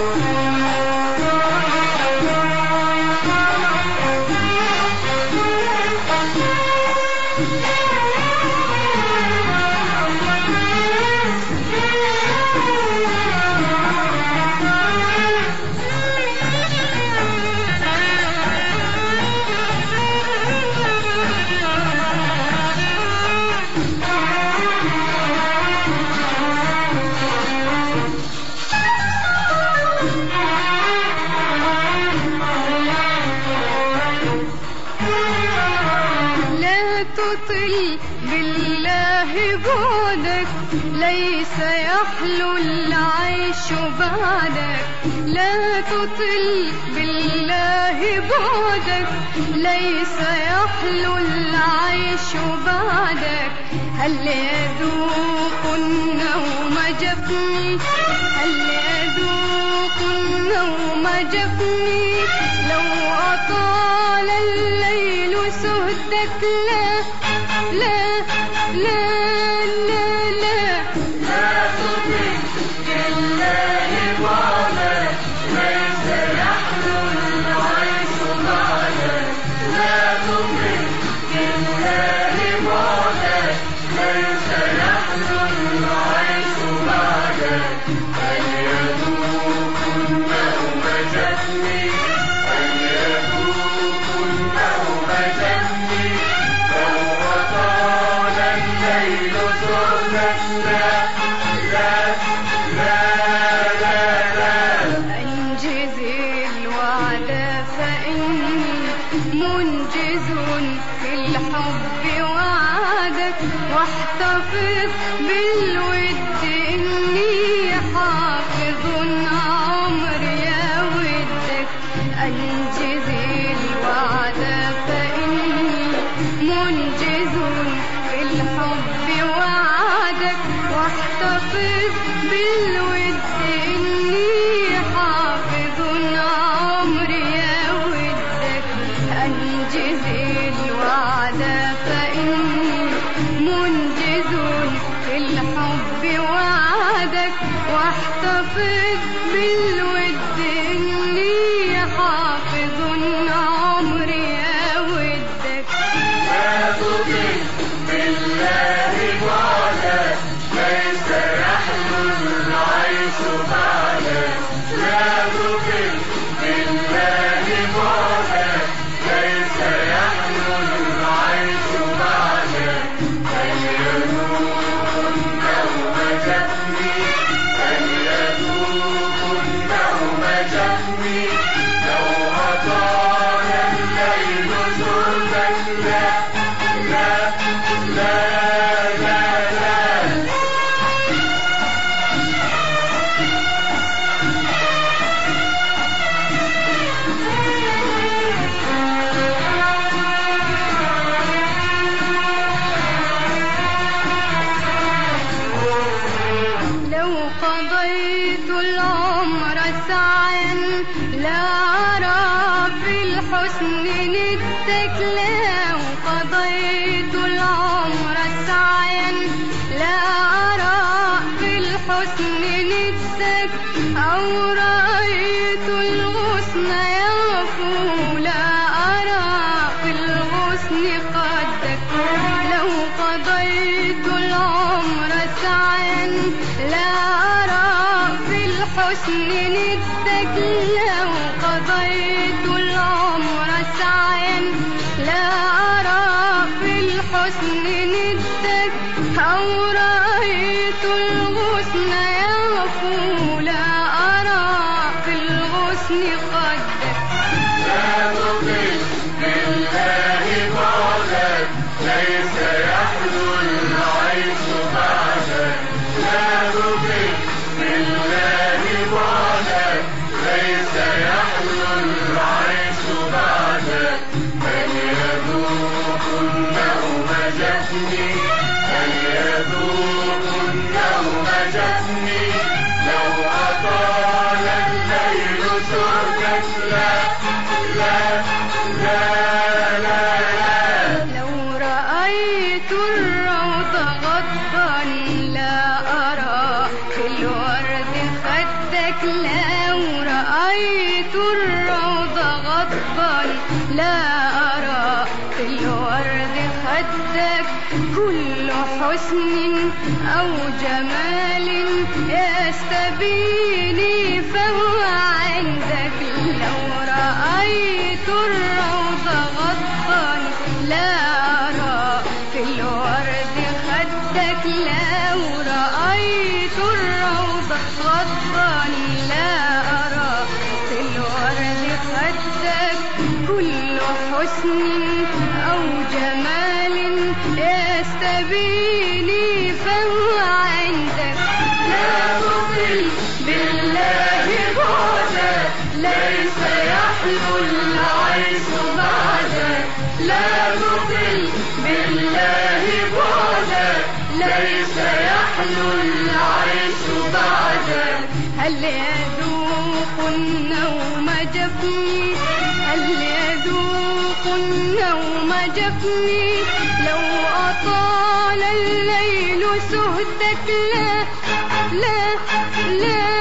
لا تطل بالله بعدك ليس يحلو العيش بعدك لا تطل بالله بعدك ليس يحلو العيش بعدك هل يذوق النوم جفني؟ هل يذوق النوم جفني؟ لو أطال الليل سهدك لا لا لا لا فإني منجز في الحب وعدك واحتفظ بالود إني حافظ عمري يا ودك. أنجز الوعد فإني منجز في الحب وعدك واحتفظ بالود منجز الحب وعدك واحتفظ بالود قضيت العمر سعيا. لا أرى في الحسن ندك لو قضيت العمر الحسن ندك لو قضيت العمر سعيا. لا أرى في الحسن ندك أو رأيت الغصن يغفو. لا أرى في الغصن قدك لو رأيت الروض غضا لا أرى في الورد خدك لو غضبان لا أرى في الورد خدك كل حسن أو جمال يستبيني فهو عندك. لو رأيت الروض غضبان لا أرى في الورد خدك. لو رأيت الروض غضبان لا أرى في الورد خدك. كل حسن أو جمال يستبيني فهو عندك. لا تطل بالله بعدك ليس يحلو العيش بعدك لا تطل بالله بعدك ليس يحلو العيش بعدك هل يذوق النوم جفني؟ هل النوم جفني. لو أطال الليل سهتك لا لا لا.